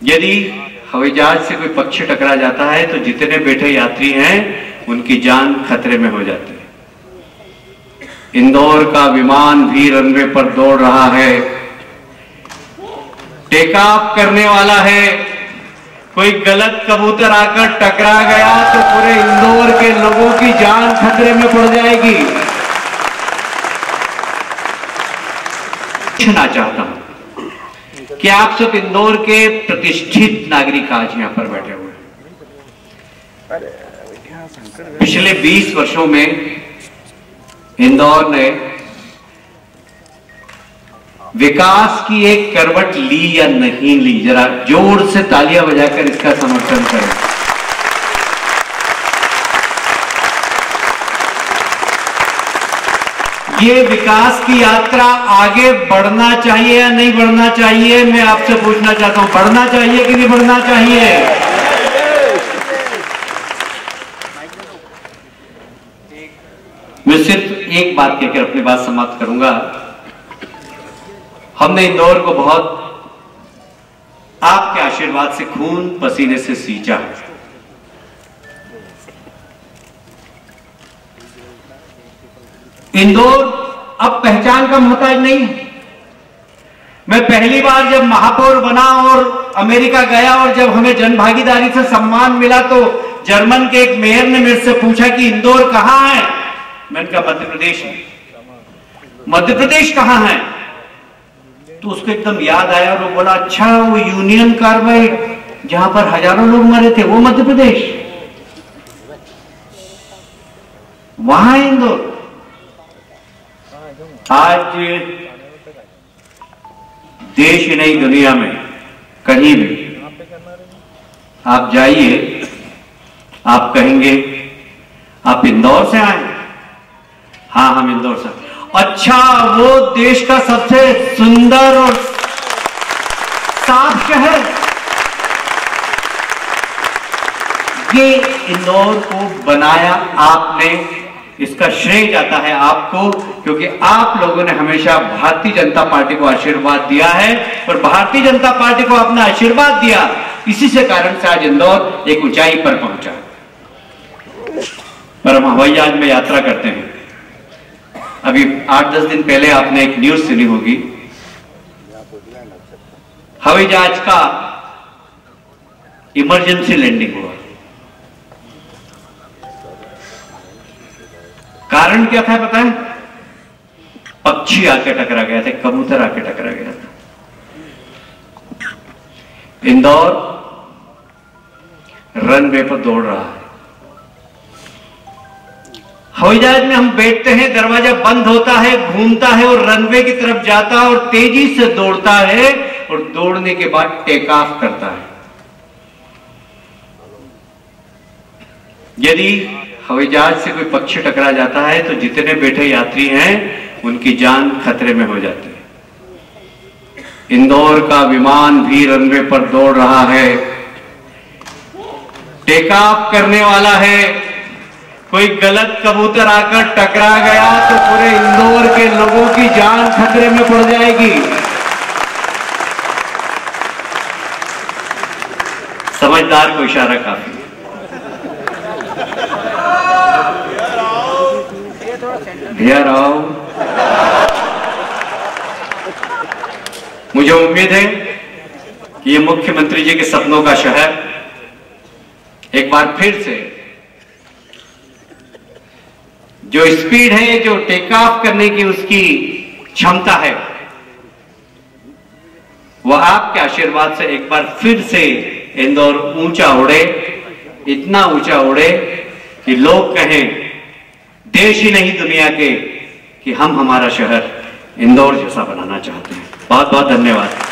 यदि हवाई जहाज़ से कोई पक्षी टकरा जाता है तो जितने बैठे यात्री हैं, उनकी जान खतरे में हो जाती है। इंदौर का विमान भी रनवे पर दौड़ रहा है। टेक ऑफ़ करने वाला है। कोई गलत कबूतर आकर टकरा गया तो पूरे इंदौर के लोगों की जान खतरे में पड़ जाएगी। पूछना चाहता हूँ। कि आप सब इंदौर के प्रतिष्ठित नागरिक आज यहाँ पर बैठे हुए हैं। पिछले 20 वर्षों में इंदौर ने विकास की एक करवट ली या नहीं ली? जरा ज़ोर से तालियाँ बजाकर इसका समर्थन करें। ये विकास की यात्रा आगे बढ़ना चाहिए या नहीं बढ़ना चाहिए, मैं आपसे पूछना चाहता हूँ, बढ़ना चाहिए कि नहीं बढ़ना चाहिए? मैं सिर्फ़ एक बात कहकर अपनी बात समाप्त करूँगा। हमने इंदौर को बहुत आपके आशीर्वाद से खून पसीने से सींचा। है इंदौर अब पहचान का मोहताज नहीं है। मैं पहली बार जब महापौर बना और अमेरिका गया और जब हमें जनभागीदारी से सम्मान मिला तो जर्मन के एक मेयर ने मेरे से पूछा कि इंदौर कहाँ है? मैंने कहा, मध्य प्रदेश में। मध्य प्रदेश कहाँ है? तो उसको एकदम याद आया और वो बोला अच्छा वो यूनियन कार्बाइड जहाँ पर हज़ारों लोग मरे थे, वो मध्य प्रदेश। वहाँ इंदौर। आज देश ही नहीं, दुनिया में, कहीं भी। आप जाइए, आप कहेंगे, आप इंदौर से आए? हाँ हम इंदौर से। अच्छा वो देश का सबसे सुंदर और साफ़ शहर। ये इंदौर को बनाया आपने इसका श्रेय जाता है आपको, क्योंकि आप लोगों ने हमेशा भारतीय जनता पार्टी को आशीर्वाद दिया है और भारतीय जनता पार्टी को अपना आशीर्वाद दिया। इसी से कारण से आज इंदौर एक ऊंचाई पर पहुँचा। पर हम हवाई जहाज़ में यात्रा करते हैं। अभी आठ दस दिन पहले आपने एक न्यूज़ सुनी होगी। हवाई जहाज़ का इमरजेंसी लैंडिंग हुआ। कारण क्या था पता है? पक्षी आके टकरा गया था, कबूतर आके टकरा गया था। इंदौर रनवे पर दौड़ रहा है। हवाई जहाज़ में हम बैठते हैं, दरवाज़ा बंद होता है, घूमता है और रनवे की तरफ़ जाता है और तेज़ी से दौड़ता है और दौड़ने के बाद टेक ऑफ़ करता है। यदि हवाई जहाज़ से कोई पक्षी टकरा जाता है तो जितने बैठे यात्री हैं, उनकी जान खतरे में हो जाती है। इंदौर का विमान भी रनवे पर दौड़ रहा है। टेक ऑफ़ करने वाला है। कोई गलत कबूतर आकर टकरा गया तो पूरे इंदौर के लोगों की जान खतरे में पड़ जाएगी। समझदार को इशारा काफ़ी। भैया राव। मुझे उम्मीद है कि ये मुख्यमंत्री जी के सपनों का शहर एक बार फिर से जो स्पीड है, जो टेक ऑफ़ करने की उसकी क्षमता है, वह आपके आशीर्वाद से एक बार फिर से इंदौर ऊँचा उड़े इतना ऊँचा उड़े कि लोग कहें, देश ही नहीं दुनिया के, कि हम हमारा शहर इंदौर जैसा बनाना चाहते हैं। बहुत बहुत धन्यवाद।